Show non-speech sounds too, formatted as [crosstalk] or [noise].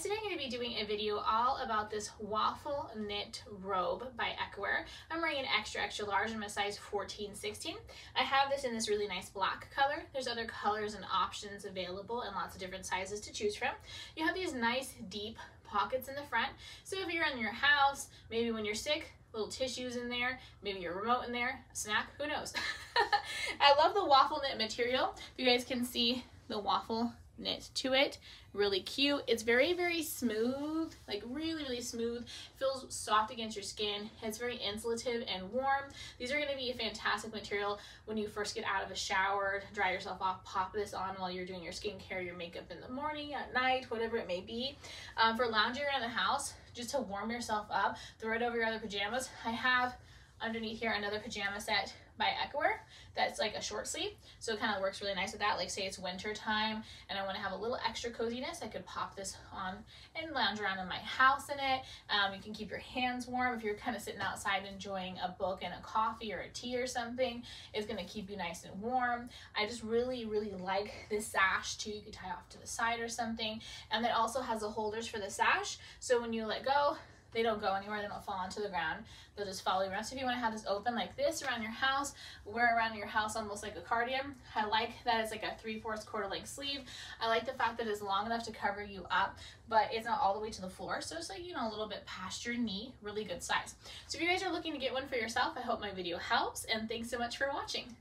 Today I'm going to be doing a video all about this waffle knit robe by Ekouaer. I'm wearing an extra extra large in my size 14 16. I have this in this really nice black color. There's other colors and options available and lots of different sizes to choose from. You have these nice deep pockets in the front. So if you're in your house, maybe when you're sick, little tissues in there, maybe your remote in there, a snack, who knows. [laughs] I love the waffle knit material. If you guys can see the waffle knit to it. Really cute. It's very, very smooth, like really, really smooth. Feels soft against your skin. It's very insulative and warm. These are gonna be a fantastic material when you first get out of a shower, dry yourself off, pop this on while you're doing your skincare, your makeup in the morning, at night, whatever it may be. Um, for lounging around the house, just to warm yourself up, throw it over your other pajamas. I have underneath here another pajama set by Ekouaer that's like a short sleeve. So it kind of works really nice with that. Like say it's winter time and I want to have a little extra coziness, I could pop this on and lounge around in my house in it. Um, you can keep your hands warm if you're kind of sitting outside enjoying a book and a coffee or a tea or something. It's going to keep you nice and warm. I just really, really like this sash too. You could tie off to the side or something. And it also has the holders for the sash. So when you let go, they don't go anywhere, they don't fall onto the ground. They'll just follow you around. So if you want to have this open like this around your house, wear around your house almost like a cardigan. I like that it's like a three-fourths quarter length sleeve. I like the fact that it's long enough to cover you up, but it's not all the way to the floor. So it's like, you know, a little bit past your knee, really good size. So if you guys are looking to get one for yourself, I hope my video helps and thanks so much for watching.